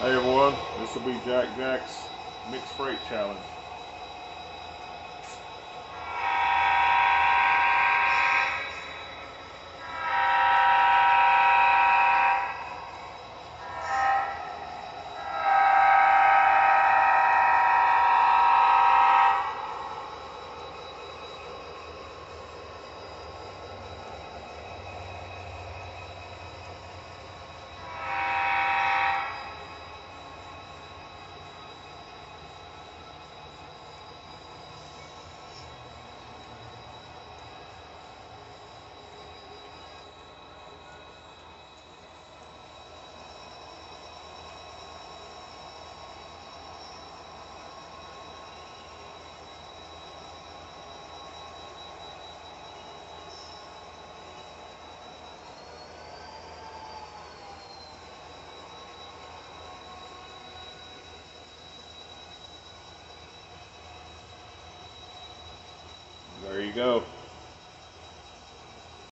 Hey everyone, this will be Jack Jack's Mixed Freight Challenge. There you go.